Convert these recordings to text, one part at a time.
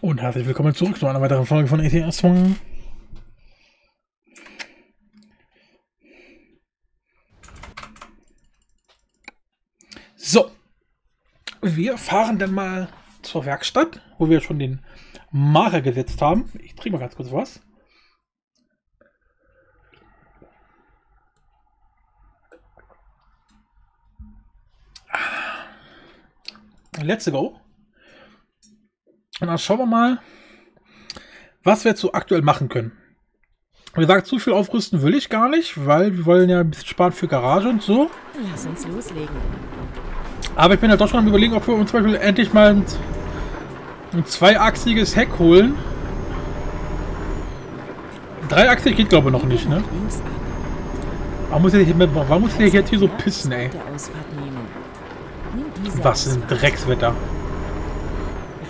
Und herzlich willkommen zurück zu einer weiteren Folge von ETS Swung. So, wir fahren dann mal zur Werkstatt, wo wir schon den Marker gesetzt haben. Ich trinke mal ganz kurz was. Let's go. Und dann schauen wir mal, was wir jetzt so aktuell machen können. Wie gesagt, zu viel aufrüsten will ich gar nicht, weil wir wollen ja ein bisschen sparen für Garage und so. Lass uns loslegen. Aber ich bin halt doch schon am überlegen, ob wir uns zum Beispiel endlich mal ein, ein zweiachsiges Heck holen. Dreiachsig geht glaube ich noch nicht, ne? Warum muss ich, warum muss ich jetzt hier so pissen, ey? Was ein. Dreckswetter.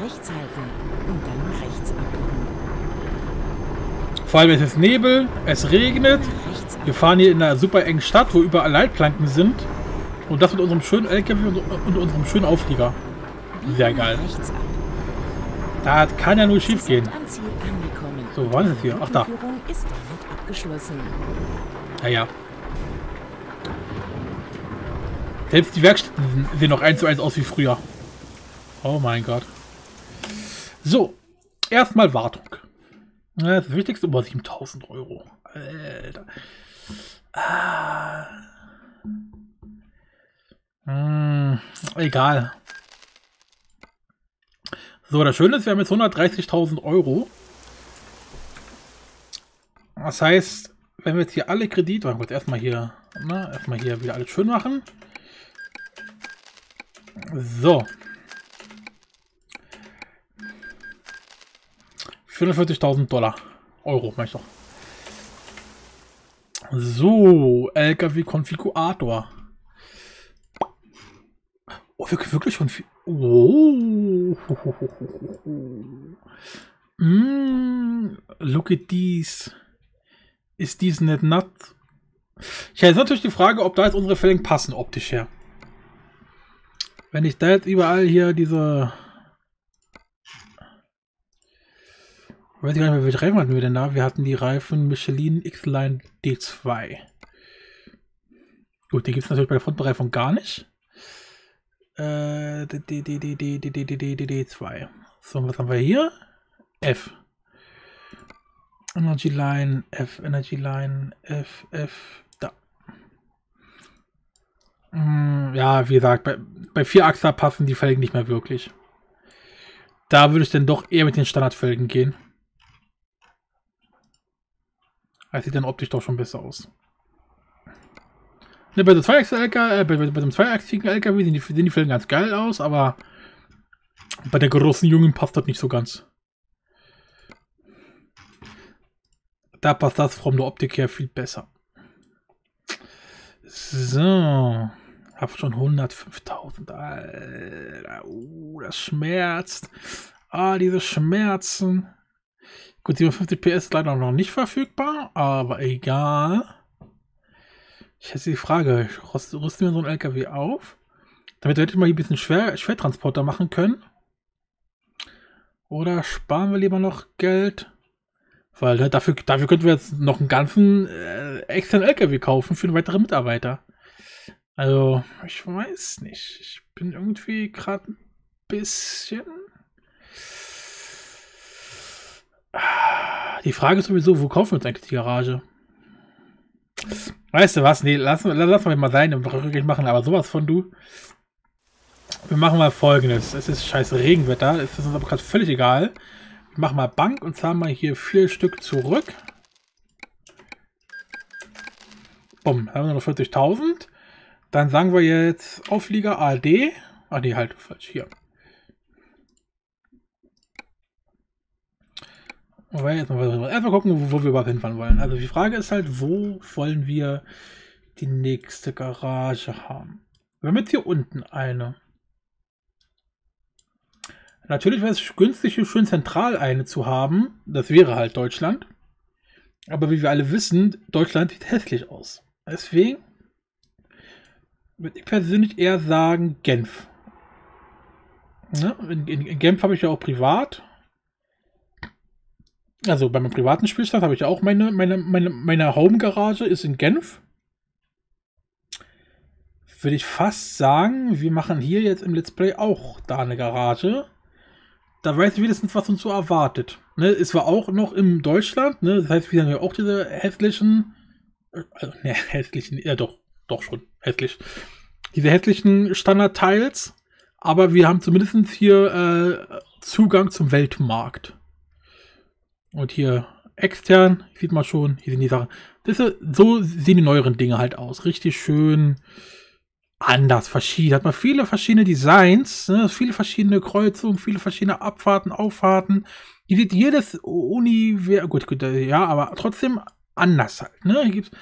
Rechts halten und dann rechts abbiegen. Vor allem es ist Nebel, es regnet. Wir fahren hier in einer super engen Stadt, wo überall Leitplanken sind. Und das mit unserem schönen LKW und, unserem schönen Auflieger. Sehr geil. Da kann ja nur schief gehen. So, wann ist es hier? Ach, da. Naja. Selbst die Werkstätten sehen noch eins zu eins aus wie früher. Oh mein Gott. So, erstmal Wartung. Das Wichtigste über 7000 Euro. Alter. Ah. Hm, egal. So, das Schöne ist, wir haben jetzt 130.000 Euro. Das heißt, wenn wir jetzt hier alle Kredite, warte kurz, erstmal hier, na, erstmal hier wieder alles schön machen. So. 44.000 Dollar. Euro, meine ich doch. So, LKW-Konfigurator. Oh, wirklich, wirklich schon viel. Oh. Mm, look at these. Ist dies nicht nett? Ja, jetzt natürlich die Frage, ob da jetzt unsere Felgen passen, optisch her. Wenn ich da jetzt überall hier diese... Weiß ich gar nicht mehr, welche Reifen hatten wir denn da? Wir hatten die Reifen Michelin X-Line D2. Gut, die gibt es natürlich bei der Frontbereifung gar nicht. Äh, D, D, D, D, D, D, D, D, D, D, D2. So, was haben wir hier? F. Energy Line, F, Energy Line, F, F, da. Mm, ja, wie gesagt, bei, bei Vierachser passen die Felgen nicht mehr wirklich. Da würde ich dann doch eher mit den Standardfelgen gehen. Das sieht dann optisch doch schon besser aus. Ne, bei, Zweiachse LKW, äh, bei, bei, bei dem zweiachsigen LKW sehen die, sehen die Felgen ganz geil aus, aber bei der großen Jungen passt das nicht so ganz. Da passt das von der Optik her viel besser. So. Hab schon 105.000. Alter. Uh, das schmerzt. Ah, diese Schmerzen. Gut, 57 PS ist leider noch nicht verfügbar, aber egal. Ich hätte die Frage, rüst- rüsten wir so einen LKW auf? Damit wir endlich mal ein bisschen Schwer Schwertransporter machen können. Oder sparen wir lieber noch Geld? Weil ne, dafür, dafür könnten wir jetzt noch einen ganzen äh, externen LKW kaufen für einen weiteren Mitarbeiter. Also, ich weiß nicht. Ich bin irgendwie gerade ein bisschen. Ah, Die Frage ist sowieso, wo kaufen wir uns eigentlich die Garage? Weißt du was? Nee, lassen, lassen wir mal sein und rückgängig machen, aber sowas von du. Wir machen mal folgendes. Es ist scheiß Regenwetter, es ist uns aber gerade völlig egal. Wir machen mal Bank und zahlen mal hier vier Stück zurück. Bumm, haben wir noch 40.000. Dann sagen wir jetzt Auflieger AD. Ah, nee, halt, falsch, hier. Aber jetzt mal, erstmal gucken, wo, wo wir überhaupt hinfahren wollen. Also die Frage ist halt, wo wollen wir die nächste Garage haben? Wir haben jetzt hier unten eine. Natürlich wäre es günstig, hier schön zentral eine zu haben. Das wäre halt Deutschland. Aber wie wir alle wissen, Deutschland sieht hässlich aus. Deswegen würde ich persönlich eher sagen Genf. Ne? In, in, in Genf habe ich ja auch privat. Also bei meinem privaten Spielstand habe ich auch meine, meine, meine, meine Home-Garage ist in Genf. Würde ich fast sagen, wir machen hier jetzt im Let's Play auch da eine Garage. Da weiß ich wenigstens, was uns so erwartet. Ne, es war auch noch in Deutschland, ne? Das heißt, wir haben ja auch diese hässlichen, also, ne, hässlichen, ja doch, doch schon, hässlich. Diese hässlichen Standard-Teils, aber wir haben zumindest hier äh, Zugang zum Weltmarkt. Und hier extern, sieht man schon, hier sind die Sachen. Ist, so sehen die neueren Dinge halt aus. Richtig schön anders, verschieden. Hat man viele verschiedene Designs, ne? viele verschiedene Kreuzungen, viele verschiedene Abfahrten, Auffahrten. Hier sieht jedes Univers, gut, gut, ja, aber trotzdem anders halt. Ne? Hier gibt es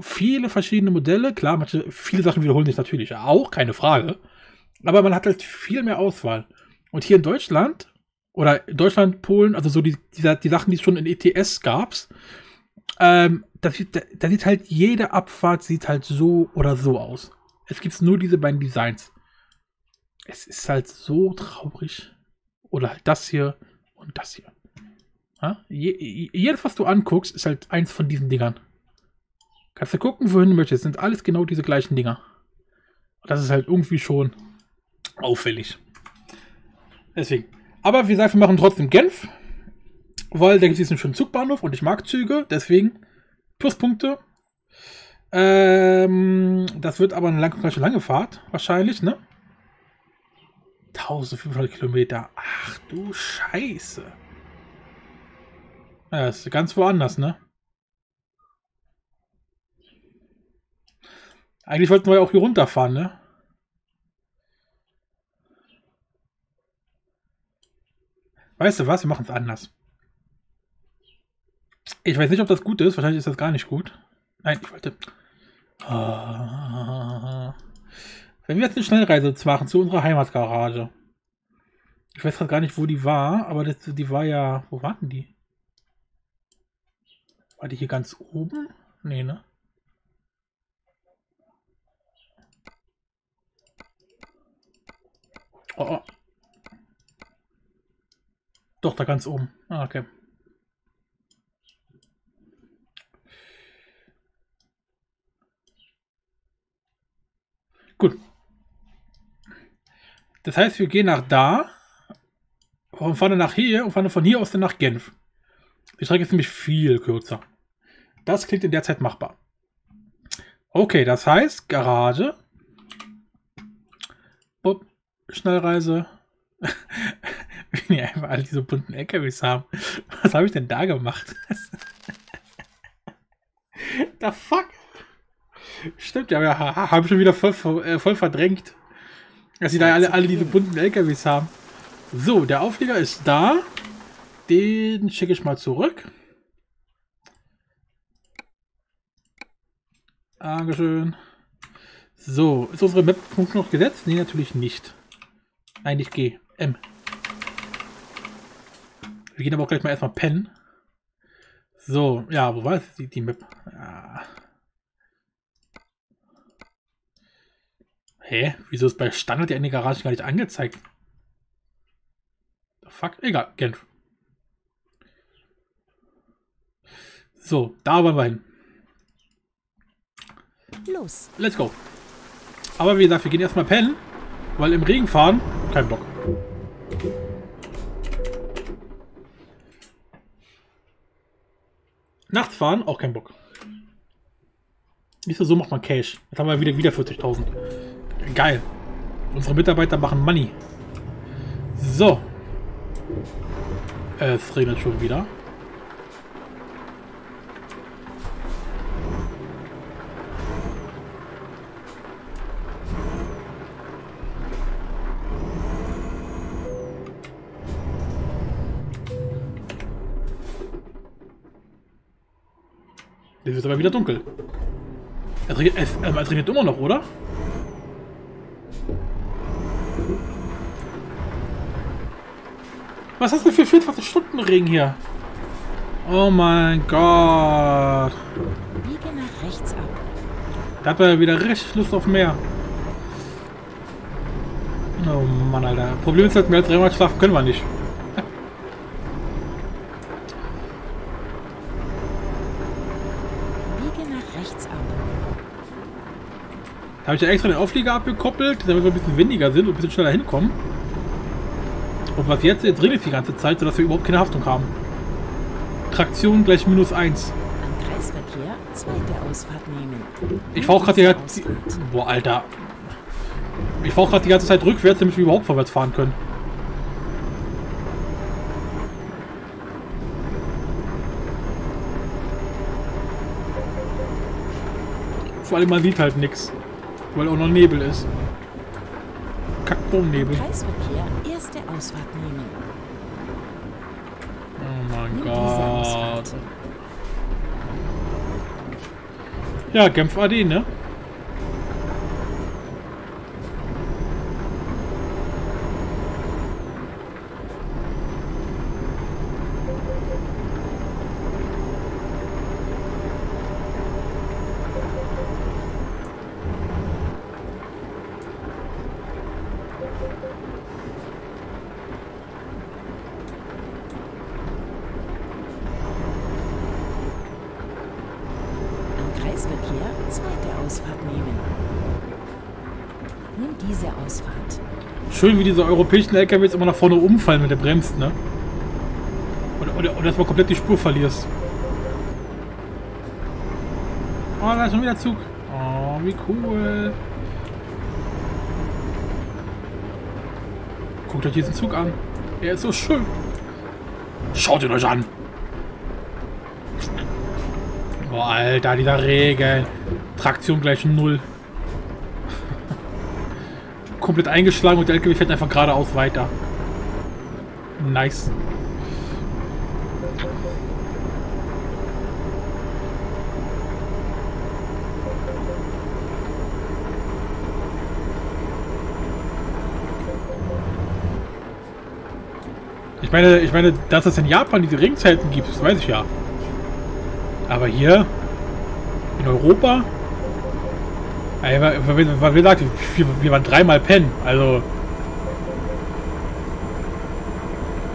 viele verschiedene Modelle. Klar, manche, viele Sachen wiederholen sich natürlich auch, keine Frage. Aber man hat halt viel mehr Auswahl. Und hier in Deutschland oder Deutschland, Polen, also so die, die, die Sachen, die es schon in ETS gab, ähm, da, da, da, sieht halt jede Abfahrt sieht halt so oder so aus. Es gibt nur diese beiden Designs. Es ist halt so traurig. Oder halt das hier und das hier. Ja? Je, jedes, was du anguckst, ist halt eins von diesen Dingern. Kannst du gucken, wohin du möchtest. Sind alles genau diese gleichen Dinger. Und das ist halt irgendwie schon auffällig. Deswegen. Aber wie gesagt, wir machen trotzdem Genf, weil da gibt es einen schönen Zugbahnhof und ich mag Züge, deswegen Pluspunkte. Ähm, das wird aber eine lange, lange Fahrt, wahrscheinlich, ne? 1500 Kilometer. Ach du Scheiße. Ja, ist ganz woanders, ne? Eigentlich wollten wir ja auch hier runterfahren, ne? Weißt du was? Wir machen es anders. Ich weiß nicht, ob das gut ist. Wahrscheinlich ist das gar nicht gut. Nein, ich wollte. Ah. Wenn wir jetzt eine Schnellreise machen zu unserer Heimatgarage. Ich weiß gerade gar nicht, wo die war, aber das, die war ja. Wo warten die? War die hier ganz oben? Nee, ne? Oh, oh. Doch, da ganz oben. Ah, okay. Gut. Das heißt, wir gehen nach da und fahren nach hier und fahren von hier aus dann nach Genf. Die Strecke ist nämlich viel kürzer. Das klingt in der Zeit machbar. Okay, das heißt Garage. Bob, Schnellreise. Wenn die einfach alle diese bunten LKWs haben. Was habe ich denn da gemacht? The fuck? Stimmt, ja, ja habe schon wieder voll, äh, voll verdrängt. Dass sie da alle, alle diese bunten LKWs haben. So, der Auflieger ist da. Den schicke ich mal zurück. Dankeschön. So, ist unsere Map-Punkt noch gesetzt? Nee, natürlich nicht. Nein, ich gehe. M. Wir gehen aber auch gleich mal erstmal pennen. So, ja, wo war das? Die, die Map? Ja. Hä? Wieso ist bei Standard die eine Garage gar nicht angezeigt? The fuck? Egal, Genf. So, da wollen wir hin. Los. Let's go. Aber wie gesagt, wir gehen erstmal pennen, weil im Regen fahren, kein Bock. Nachts fahren, auch kein Bock. Nicht so, so macht man Cash. Jetzt haben wir wieder, wieder 40.000. Geil. Unsere Mitarbeiter machen Money. So. Es regnet schon wieder. Wird aber wieder dunkel. Es regnet, es, es regnet immer noch, oder? Was hast du für 24 Stunden Regen hier? Oh mein Gott. Biege nach rechts ab. Da hat er wieder richtig Lust auf mehr. Oh Mann, Alter. Problem ist halt, mehr als dreimal schlafen können wir nicht. Habe ich ja extra den Auflieger abgekoppelt, damit wir ein bisschen windiger sind und ein bisschen schneller hinkommen. Und was jetzt, jetzt regelt die ganze Zeit, sodass wir überhaupt keine Haftung haben. Traktion gleich minus 1. Am Kreisverkehr zweite Ausfahrt nehmen. Ich fahre auch gerade die. Ausfahrt. Boah, Alter. Ich fahre auch gerade die ganze Zeit rückwärts, damit wir überhaupt vorwärts fahren können. Vor allem man sieht halt nichts. Weil auch noch Nebel ist. Kackbohnnebel. Kreisverkehr erste Ausfahrt nehmen. Oh mein Nimm Gott. Ja, Genf AD, ne? Am Kreisverkehr zweite Ausfahrt nehmen. Nimm diese Ausfahrt. Schön, wie diese europäischen LKWs immer nach vorne umfallen, wenn der bremst, ne? Oder, oder, oder dass man komplett die Spur verlierst. Oh, da ist schon wieder Zug. Oh, wie cool. Guckt euch diesen Zug an. Er ist so schön. Schaut ihn euch an. Oh, Alter, dieser Regen. Traktion gleich null. Komplett eingeschlagen und der LKW fährt einfach geradeaus weiter. Nice. Ich meine, ich meine, dass es in Japan diese Ringzeiten gibt, das weiß ich ja. Aber hier in Europa, ey, wa- wa- wa- wie gesagt, wir, waren dreimal pennen, also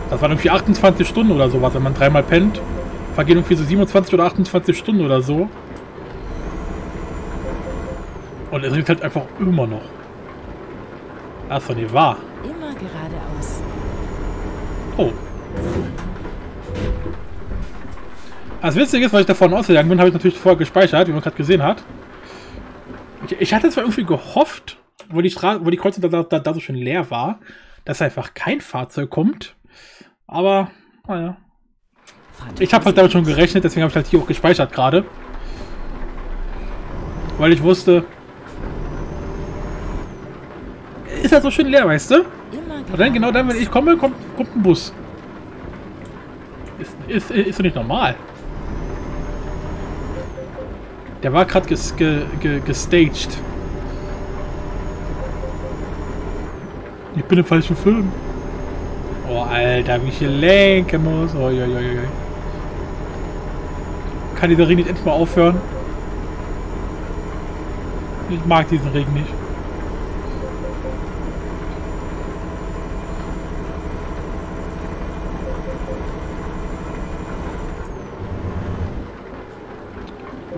das waren irgendwie 28 Stunden oder sowas, wenn man dreimal pennt, vergehen irgendwie so 27 oder 28 Stunden oder so. Und es regnet halt einfach immer noch. Doch nicht wahr. Immer geradeaus. Oh. Das Witzige ist, weil ich davon ausgegangen bin, habe ich natürlich vorher gespeichert, wie man gerade gesehen hat. Ich, ich hatte zwar irgendwie gehofft, wo die, Stra wo die Kreuzung da, da, da so schön leer war, dass einfach kein Fahrzeug kommt. Aber, naja. Ich habe halt damit schon gerechnet, deswegen habe ich halt hier auch gespeichert gerade. Weil ich wusste... Ist halt so schön leer, weißt du? Und dann, genau dann, wenn ich komme, kommt, kommt ein Bus. Ist, ist, ist doch nicht normal. Der war gerade ges, ge, ge, gestaged. Ich bin im falschen Film. Oh, Alter, wie ich hier lenken muss. Oh, ja, ja, ja. Kann dieser Regen nicht endlich mal aufhören? Ich mag diesen Regen nicht.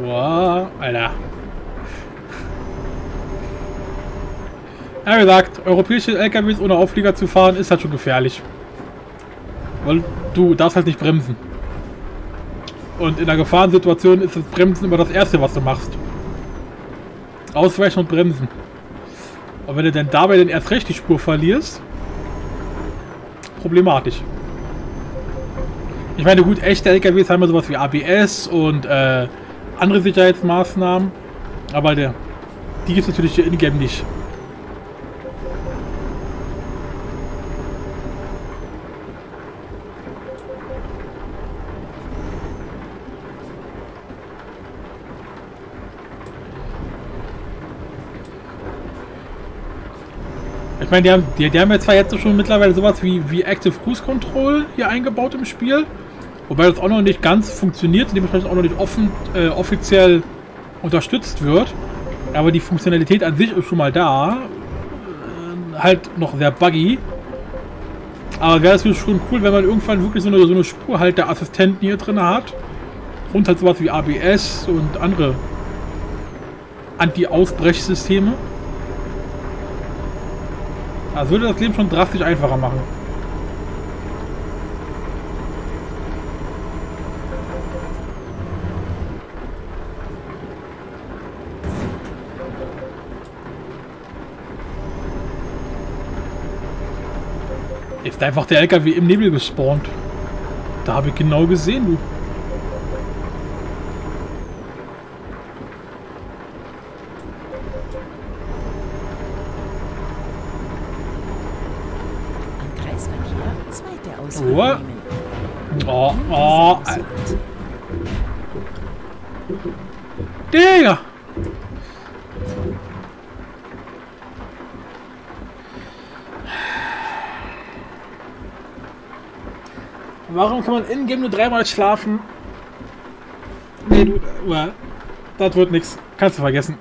Wow, Alter. Wie gesagt, europäische LKWs ohne Auflieger zu fahren, ist halt schon gefährlich. Weil du darfst halt nicht bremsen. Und in einer Gefahrensituation ist das Bremsen immer das Erste, was du machst. Ausweichen und bremsen. Und wenn du dann dabei dann erst recht die Spur verlierst, problematisch. Ich meine, gut, echte LKWs haben ja sowas wie ABS und äh, andere Sicherheitsmaßnahmen, aber der, die gibt es natürlich hier in-game nicht. Ich meine, die haben, die, die haben ja zwar jetzt schon mittlerweile sowas wie, wie Active Cruise Control hier eingebaut im Spiel, wobei das auch noch nicht ganz funktioniert, dementsprechend auch noch nicht offen, äh, offiziell unterstützt wird. Aber die Funktionalität an sich ist schon mal da. Äh, halt noch sehr buggy. Aber wäre es schon cool, wenn man irgendwann wirklich so eine, so eine Spurhalter-Assistenten hier drin hat. Und halt sowas wie ABS und andere Anti-Ausbrechsysteme. Das würde das Leben schon drastisch einfacher machen. Ist einfach der LKW im Nebel gespawnt. Da habe ich genau gesehen, du. Oh, oh. Digga! Warum kann man in-game nur dreimal schlafen? Nee, du, äh, das wird nix. Kannst du vergessen.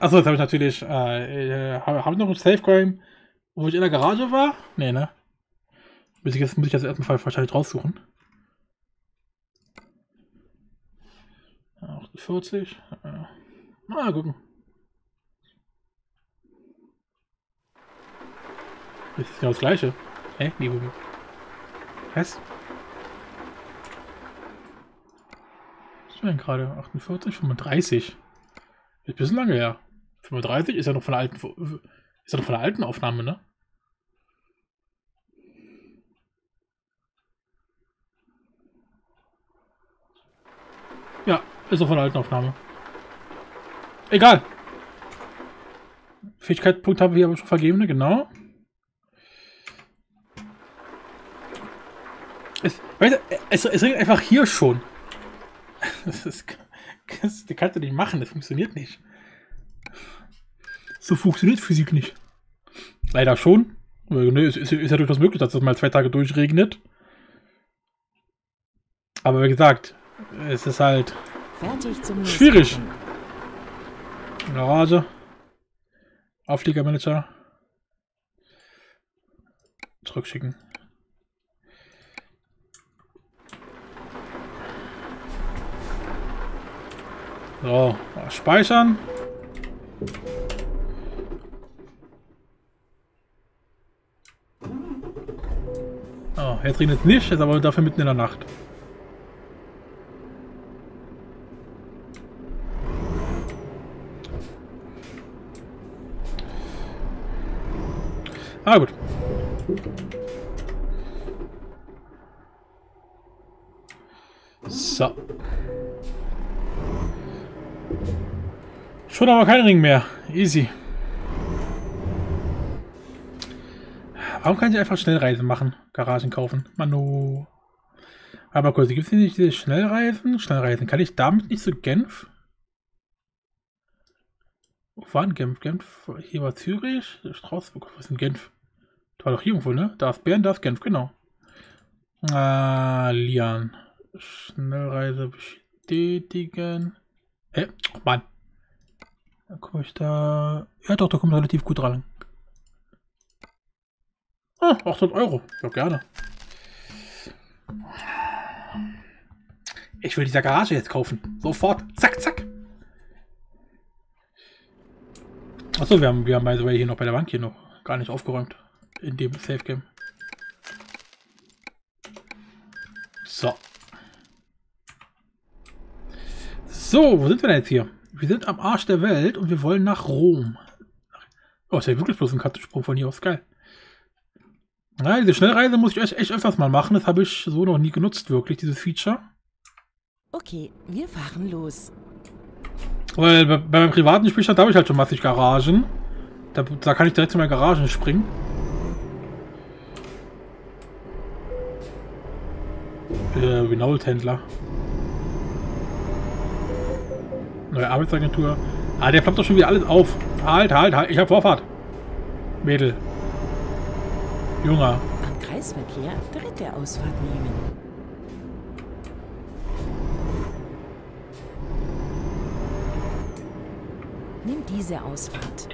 Achso, jetzt habe ich natürlich, äh, äh, habe hab ich noch ein Safe wo ich in der Garage war? Nee, ne? Muss ich jetzt, muss ich jetzt erstmal wahrscheinlich raussuchen. 48. Äh, mal gucken. Das ist genau das gleiche. Hä? Nee, Moment. Was? Was ist denn gerade? 48, 35. Ist ein bisschen lange her. 35 ist ja noch von der alten ist ja noch von der alten Aufnahme, ne? Ja, ist auch von der alten Aufnahme. Egal. Fähigkeitspunkt habe ich aber schon vergeben, ne? Genau. Es, weißt du, es, regnet einfach hier schon. Das, ist, das, das kannst du nicht machen, das funktioniert nicht. So funktioniert Physik nicht. Leider schon. Ne, ist, ist, ist ja durchaus möglich, dass es mal zwei Tage durchregnet. Aber wie gesagt, es ist halt Schwierig. Garage. Aufliegermanager. Zurückschicken. So, speichern. Oh, jetzt regnet es nicht, ist aber dafür mitten in der Nacht. Ah, gut. So. Schon aber kein Ring mehr. Easy. Warum kann ich einfach Schnellreisen machen? Garagen kaufen. Manu. Aber kurz, gibt es nicht diese Schnellreisen? Schnellreisen. Kann ich damit nicht zu Genf? Wo war denn Genf? Genf, hier war Zürich, Straßburg, was ist denn Genf? Da war doch hier irgendwo, ne? Da ist Bern, da ist Genf, genau. Ah, Lian. Schnellreise bestätigen. Hä? Oh Mann. Da komme ich da. Ja, doch, da kommt relativ gut ran. Ah, 800 Euro. Ja, gerne. Ich will dieser Garage jetzt kaufen. Sofort. Zack, zack. Achso, wir haben, wir haben by the way hier noch bei der Bank hier noch gar nicht aufgeräumt. In dem Safe Game. So. So, wo sind wir denn jetzt hier? Wir sind am Arsch der Welt und wir wollen nach Rom. Oh, ist ja wirklich bloß ein Katzensprung von hier aus. Geil. Ja, diese Schnellreise muss ich echt, echt öfters mal machen. Das habe ich so noch nie genutzt, wirklich, dieses Feature. Okay, wir fahren los. Weil bei, bei meinem privaten Spielstand habe ich halt schon massig Garagen. Da, da kann ich direkt zu meinen Garagen springen. Äh, Renault-Händler. Neue Arbeitsagentur. Ah, der ploppt doch schon wieder alles auf. Halt, halt, halt. Ich habe Vorfahrt. Mädel. Junger. Am Kreisverkehr dritte Ausfahrt nehmen. Nimm diese Ausfahrt.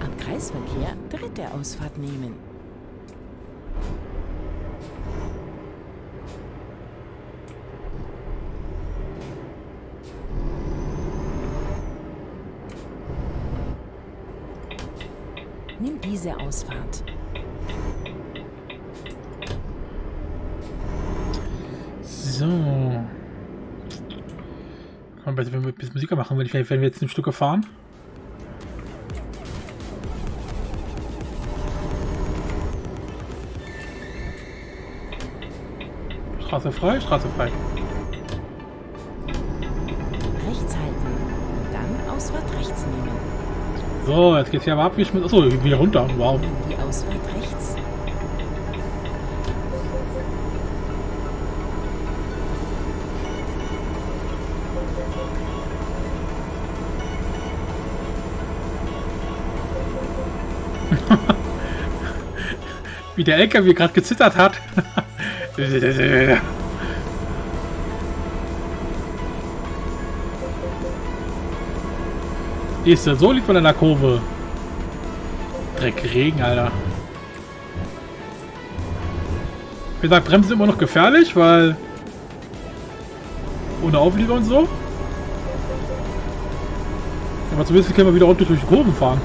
Am Kreisverkehr dritte Ausfahrt nehmen. Nimm diese Ausfahrt. So. Kann man ein bisschen Musiker machen, wenn wir jetzt ein Stück fahren. Straße frei, Straße frei. Rechts halten und dann Ausfahrt rechts nehmen. So, jetzt geht's hier aber abgeschmissen. Achso, wieder runter. Wow. Die Ausfahrt rechts. Wie der LKW gerade gezittert hat. Ist so liegt man in der Kurve. Dreck, Regen, Alter. Wie gesagt, Bremsen immer noch gefährlich, weil ohne Auflieger und so. Aber zumindest können wir wieder ordentlich durch die Kurven fahren.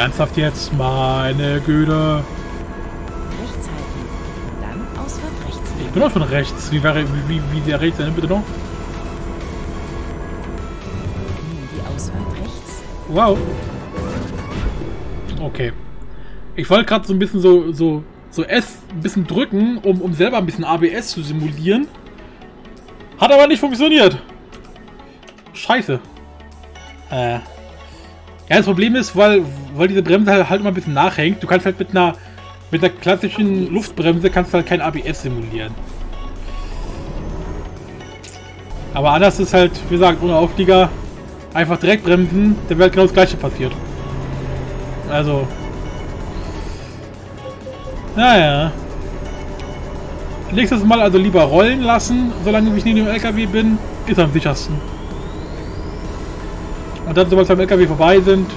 Ernsthaft jetzt? Meine Güte. Rechts halten und dann Ausfahrt rechts Ich bin auch schon rechts. Wie, wäre, wie, wie, wie der rechts denn bitte noch? Nimm die Ausfahrt rechts. Wow. Okay. Ich wollte gerade so ein bisschen so, so, so S ein bisschen drücken, um, um selber ein bisschen ABS zu simulieren. Hat aber nicht funktioniert. Scheiße. Äh. Ja, das Problem ist, weil, weil diese Bremse halt, halt immer ein bisschen nachhängt. Du kannst halt mit einer mit einer klassischen Luftbremse kannst du halt kein ABS simulieren. Aber anders ist halt, wie gesagt, ohne Auflieger einfach direkt bremsen, dann wäre halt genau das gleiche passiert. Also. Naja. Nächstes Mal also lieber rollen lassen, solange ich neben dem LKW bin, ist am sichersten. Und dann, sobald wir beim LKW vorbei sind,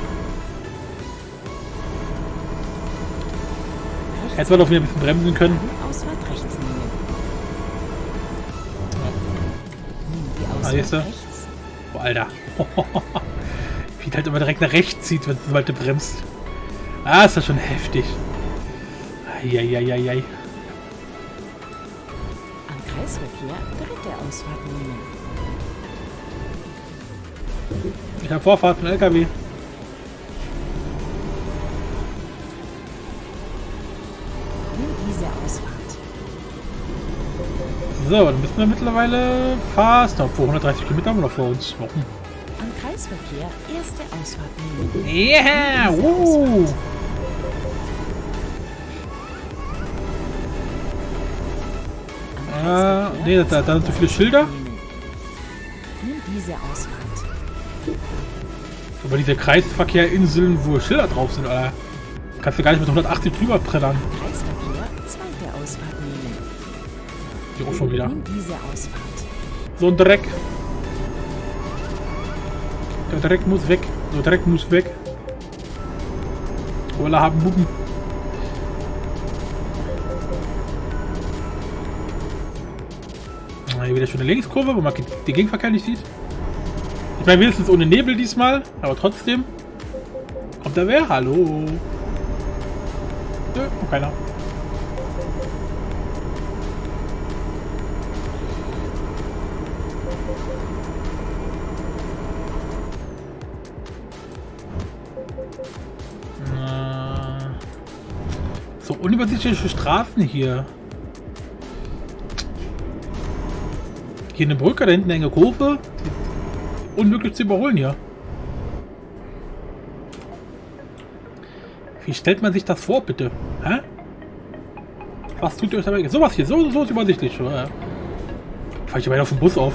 Rechts hätten wir doch wieder ein bisschen bremsen können. halten, Ausfahrt rechts nehmen. Nimm die Ah, Ausfahrt siehste? rechts. Boah, Alter. Wie halt immer direkt nach rechts zieht, wenn sobald du bremst. Ah, ist das schon heftig. Eieieiei. Am Kreisverkehr dritte Ausfahrt nehmen. Ich habe Vorfahrt von LKW. So, dann müssen wir mittlerweile fast vor 130 Kilometer haben wir noch vor uns. Warum? Am Kreisverkehr erste Ausfahrt nehmen. Yeah! Uh. Ausfahrt. Ah, nee, da- da sind zu viele Schilder. Nimm diese Ausfahrt. Aber diese Kreisverkehrinseln, wo Schilder drauf sind, Alter. Kannst du gar nicht mit 180 drüber prellern. Kreisverkehr zweite Ausfahrt nehmen. Die auch schon wieder. So ein Dreck. Der Dreck muss weg. Der Dreck muss weg. Oder haben Buben. Hier wieder schon eine Linkskurve, wo man den Gegenverkehr nicht sieht. Ich meine, wenigstens ohne Nebel diesmal, aber trotzdem. Kommt da wer? Hallo? Nö, kommt keiner. So unübersichtliche Straßen hier. Hier eine Brücke, da hinten eine enge Kurve. Unmöglich zu überholen hier. Wie stellt man sich das vor, bitte? Hä? Was tut ihr euch dabei? Sowas hier, so, so ist übersichtlich. Ja. Fahr ich weiter auf den Bus auf.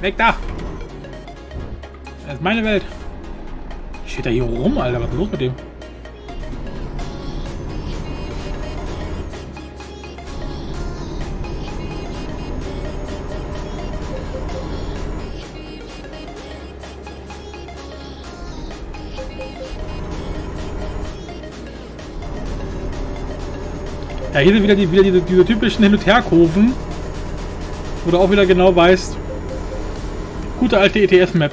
Weg da! Das ist meine Welt. Steht da hier rum, Alter. Was ist los mit dem? Ja, hier sind wieder, die, wieder diese, diese typischen Hin- und Herkurven, wo du auch wieder genau weißt, gute alte ETS-Map.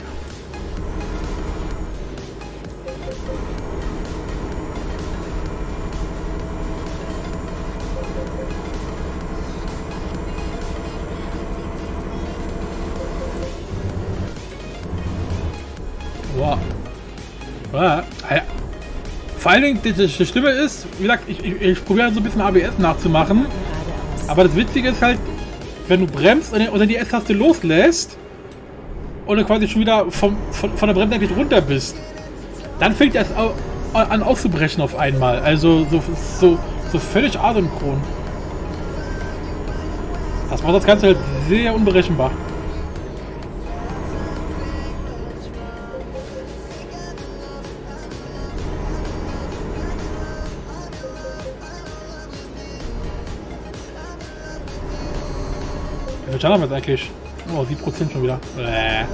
Allen Dingen, das, das Stimme ist, wie gesagt, ich, ich, ich probiere so ein bisschen ABS nachzumachen. Aber das Witzige ist halt, wenn du bremst und dann- dann die S-Taste loslässt und du quasi schon wieder vom, von, von der Bremse eigentlich runter bist, dann fängt das an auszubrechen auf einmal. Also so, so, so völlig asynchron. Das macht das Ganze halt sehr unberechenbar. Viel haben wir jetzt eigentlich? Oh, 7% schon wieder. Äh.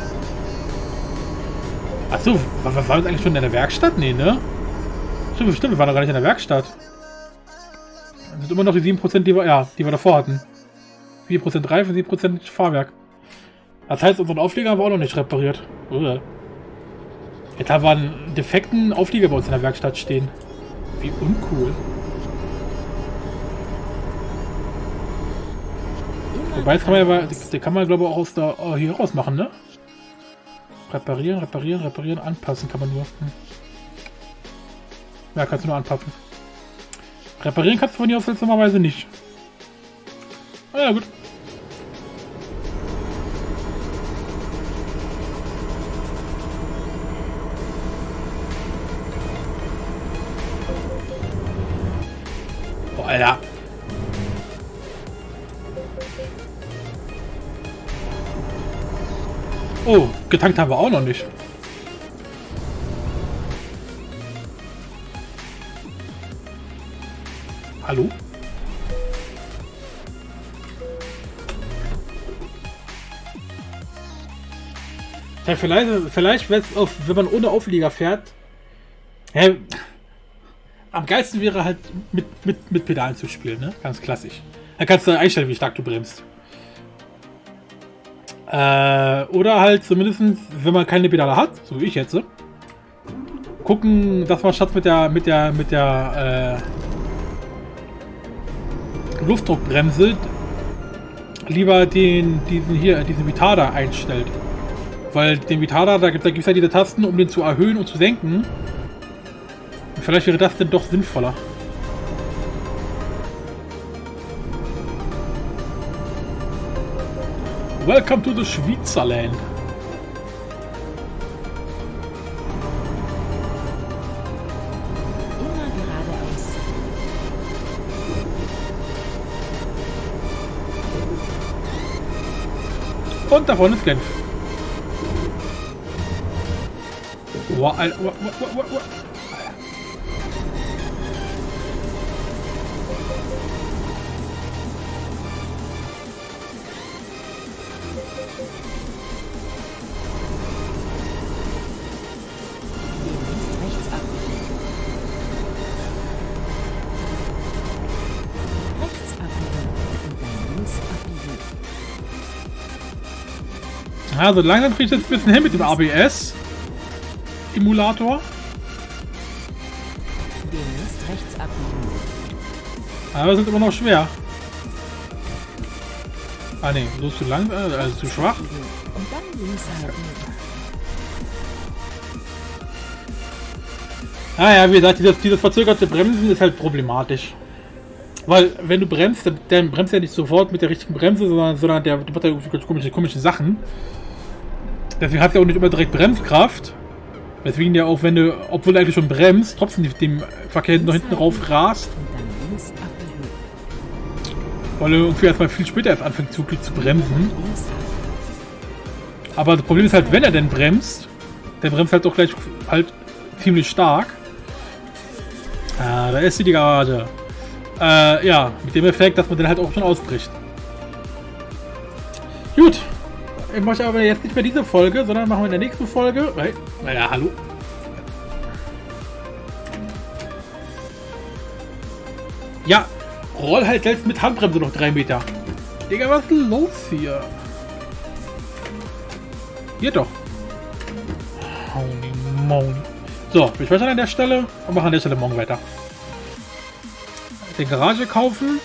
Achso, war, war, waren wir jetzt eigentlich schon in der Werkstatt? Nee, ne? Stimmt, stimmt, wir waren doch gar nicht in der Werkstatt. Das sind immer noch die 7%, die wir, ja, die wir davor hatten. 4% Reifen, 7% Fahrwerk. Das heißt, unseren Auflieger haben wir auch noch nicht repariert. Jetzt haben wir einen defekten Auflieger bei uns in der Werkstatt stehen. Wie uncool. Wobei, das kann man ja, die kann man glaube ich auch aus der, oh, hier raus machen, ne? Reparieren, reparieren, reparieren, anpassen kann man nur. Hm. Ja, kannst du nur anpassen. Reparieren kannst du von hier aus jetzt normalerweise nicht. Ah, ja, gut. Oh, Alter. Oh, getankt haben wir auch noch nicht. Hallo? Ja, vielleicht, vielleicht auf, wenn man ohne Auflieger fährt. Ja, am geilsten wäre halt mit, mit, mit Pedalen zu spielen, ne? Ganz klassisch. Da kannst du einstellen, wie stark du bremst. Äh, oder halt zumindest, wenn man keine Pedale hat, so wie ich jetzt, gucken, dass man statt mit der mit der mit der äh, Luftdruckbremse lieber den diesen hier diesen Vitada einstellt, weil den Vitada da gibt gibt's ja diese Tasten, um den zu erhöhen und zu senken. Und vielleicht wäre das denn doch sinnvoller. Welcome to the Schweizerland. Und da vorne ist Genf. Wow, Alter, wow, wow, wow, wow, Also langsam kriege ich jetzt ein bisschen hin mit dem ABS. Emulator. Demnächst rechts abbiegen. Aber es ist immer noch schwer. Ah ne, so ist zu lang, äh, also zu schwach. Abbiegen Und dann links halten. Naja, wie gesagt, dieses, dieses verzögerte Bremsen ist halt problematisch. Weil, wenn du bremst, dann, bremst er nicht sofort mit der richtigen Bremse, sondern, sondern der macht ja komische, komische Sachen. Deswegen hat sie auch nicht immer direkt Bremskraft. Weswegen der auch, wenn du, obwohl du eigentlich schon bremst, trotzdem dem Verkehr noch hinten rauf rast. Weil er irgendwie erstmal viel später erst anfängt zu, zu bremsen. Aber das Problem ist halt, wenn er denn bremst, der bremst halt doch gleich halt ziemlich stark. Ah, da ist sie die Garage. Äh, ja, mit dem Effekt, dass man den halt auch schon ausbricht. Gut. Ich mache aber jetzt nicht mehr diese Folge, sondern machen wir in der nächsten Folge. Weil, naja, hallo. Ja, roll halt selbst mit Handbremse noch drei Meter. Digga, was ist los hier? Hier doch. Holy moly. So, wir speichern an der Stelle und machen an der Stelle morgen weiter. Den Garage kaufen.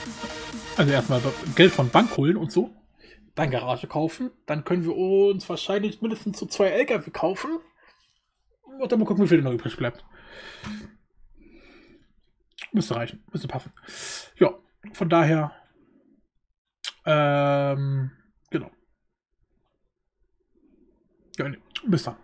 Also erstmal Geld von Bank holen und so. Dann Garage kaufen. Dann können wir uns wahrscheinlich mindestens so zwei LKW kaufen. Und dann mal gucken, wie viel noch übrig bleibt. Müsste reichen. Müsste passen. Ja, von daher. Ähm, genau. Ja, nee. bis dann.